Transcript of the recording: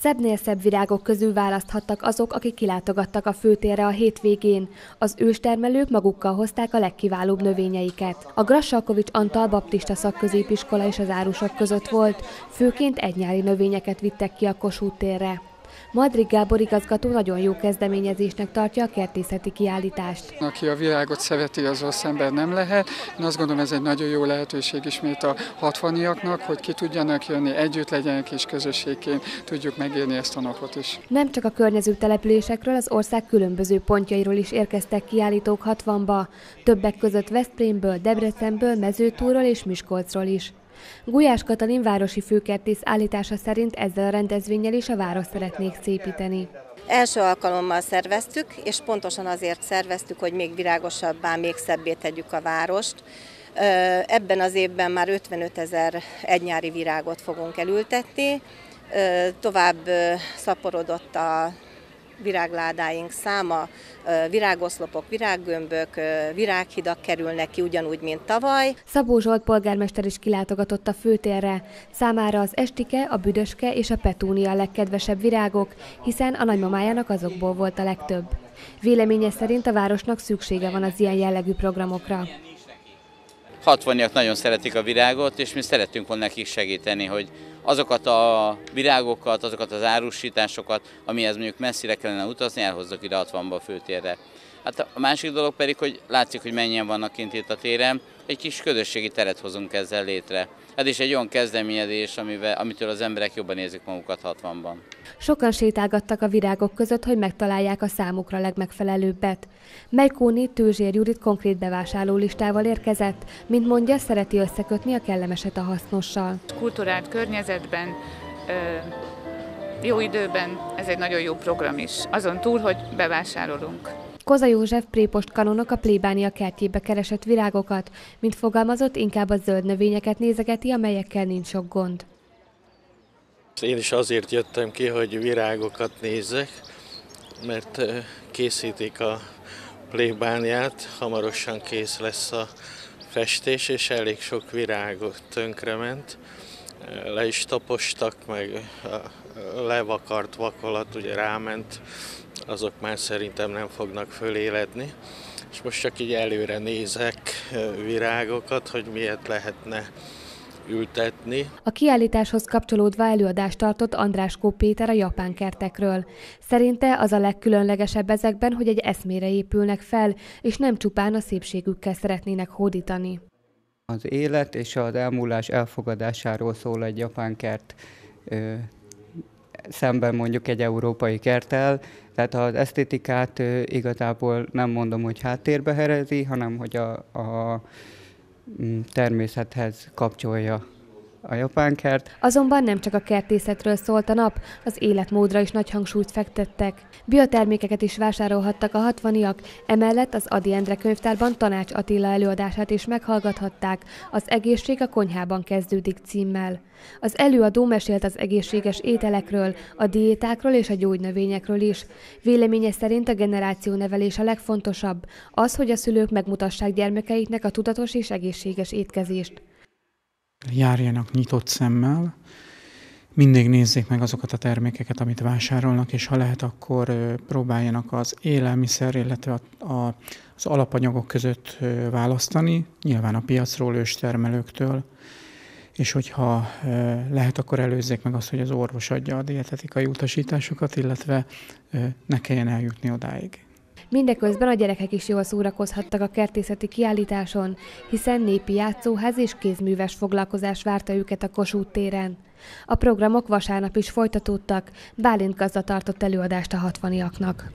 Szebbnél szebb virágok közül választhattak azok, akik kilátogattak a főtérre a hétvégén. Az őstermelők magukkal hozták a legkiválóbb növényeiket. A Grassalkovics Antal Baptista szakközépiskola és az árusok között volt, főként egynyári növényeket vittek ki a Kossuth térre. Madrig Gábor igazgató nagyon jó kezdeményezésnek tartja a kertészeti kiállítást. Aki a világot szereti, az rossz ember nem lehet. Én azt gondolom, ez egy nagyon jó lehetőség ismét a hatvaniaknak, hogy ki tudjanak jönni, együtt legyenek és közösségként tudjuk megélni ezt a napot is. Nem csak a környező településekről, az ország különböző pontjairól is érkeztek kiállítók 60-ba, többek között Veszprémből, Debrecenből, Mezőtúról és Miskolcról is. Gulyás Katalin városi főkertész állítása szerint ezzel a rendezvényel is a város szeretnék szépíteni. Első alkalommal szerveztük, és pontosan azért szerveztük, hogy még virágosabbá, még szebbé tegyük a várost. Ebben az évben már 55 ezer egynyári virágot fogunk elültetni. Tovább szaporodott a virágládáink száma, virágoszlopok, virággömbök, virághidak kerülnek ki ugyanúgy, mint tavaly. Szabó Zsolt polgármester is kilátogatott a főtérre. Számára az estike, a büdöske és a petúnia a legkedvesebb virágok, hiszen a nagymamájának azokból volt a legtöbb. Véleménye szerint a városnak szüksége van az ilyen jellegű programokra. 60 nagyon szeretik a virágot, és mi szeretünk volna nekik segíteni, hogy azokat a virágokat, azokat az árusításokat, amihez mondjuk messzire kellene utazni, elhozzak ide 60-ba a főtérre. Hát a másik dolog pedig, hogy látszik, hogy mennyien vannak kint itt a téren, egy kis közösségi teret hozunk ezzel létre. Ez is egy olyan kezdeményezés, amivel, amitől az emberek jobban érzik magukat 60-ban. Sokan sétálgattak a virágok között, hogy megtalálják a számukra legmegfelelőbbet. Melykóni Tőzsér Judit konkrét bevásárló listával érkezett, mint mondja, szereti összekötni a kellemeset a hasznossal. Kulturált környezetben, jó időben ez egy nagyon jó program is. Azon túl, hogy bevásárolunk. Koza József prépost kanonok a plébánia kertjébe keresett virágokat, mint fogalmazott, inkább a zöld növényeket nézegeti, amelyekkel nincs sok gond. Én is azért jöttem ki, hogy virágokat nézzek, mert készítik a plébániát, hamarosan kész lesz a festés, és elég sok virágot tönkrement. Le is tapostak, meg levakart vakolat ugye ráment azok már szerintem nem fognak föléledni. És most csak így előre nézek virágokat, hogy miért lehetne ültetni. A kiállításhoz kapcsolódva előadást tartott Andráskó Péter a japán kertekről. Szerinte az a legkülönlegesebb ezekben, hogy egy eszmére épülnek fel, és nem csupán a szépségükkel szeretnének hódítani. Az élet és az elmúlás elfogadásáról szól egy japán kert szemben mondjuk egy európai kertel, tehát az esztétikát igazából nem mondom, hogy háttérbe herezi, hanem hogy a, a mm, természethez kapcsolja a japán kert. Azonban nem csak a kertészetről szólt a nap, az életmódra is nagy hangsúlyt fektettek. Biotermékeket is vásárolhattak a hatvaniak, emellett az Adi Endre könyvtárban Tanács Attila előadását is meghallgathatták, az egészség a konyhában kezdődik címmel. Az előadó mesélt az egészséges ételekről, a diétákról és a gyógynövényekről is. Véleménye szerint a generációnevelés a legfontosabb, az, hogy a szülők megmutassák gyermekeiknek a tudatos és egészséges étkezést járjanak nyitott szemmel, mindig nézzék meg azokat a termékeket, amit vásárolnak, és ha lehet, akkor próbáljanak az élelmiszer, illetve a, a, az alapanyagok között választani, nyilván a piacról, őstermelőktől, és hogyha lehet, akkor előzzék meg azt, hogy az orvos adja a dietetikai utasításokat, illetve ne kelljen eljutni odáig. Mindeközben a gyerekek is jól szórakozhattak a kertészeti kiállításon, hiszen népi játszóház és kézműves foglalkozás várta őket a Kossuth téren. A programok vasárnap is folytatódtak, Bálint gazda tartott előadást a hatvaniaknak.